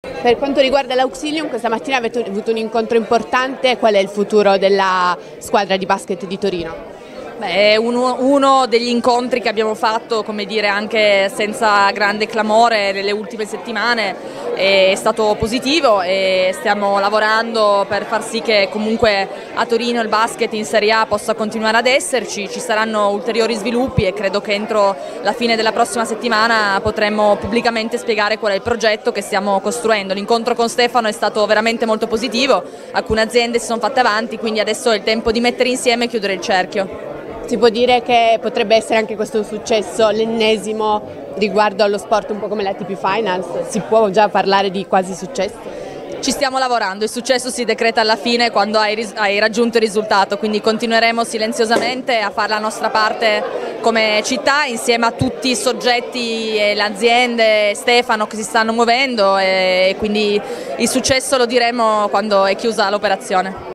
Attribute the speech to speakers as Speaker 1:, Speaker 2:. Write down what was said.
Speaker 1: Per quanto riguarda l'Auxilium, questa mattina avete avuto un incontro importante, qual è il futuro della squadra di basket di Torino?
Speaker 2: Beh, è uno, uno, degli incontri che abbiamo fatto, come dire, anche senza grande clamore nelle ultime settimane, è stato positivo e stiamo lavorando per far sì che comunque a Torino il basket in Serie A possa continuare ad esserci, ci saranno ulteriori sviluppi e credo che entro la fine della prossima settimana potremmo pubblicamente spiegare qual è il progetto che stiamo costruendo. L'incontro con Stefano è stato veramente molto positivo, alcune aziende si sono fatte avanti, quindi adesso è il tempo di mettere insieme e chiudere il cerchio.
Speaker 1: Si può dire che potrebbe essere anche questo un successo, l'ennesimo riguardo allo sport un po' come la TP Finance? Si può già parlare di quasi successo?
Speaker 2: Ci stiamo lavorando, il successo si decreta alla fine quando hai, hai, raggiunto il risultato, quindi continueremo silenziosamente a fare la nostra parte come città insieme a tutti i soggetti e le aziende, Stefano che si stanno muovendo e quindi il successo lo diremo quando è chiusa l'operazione.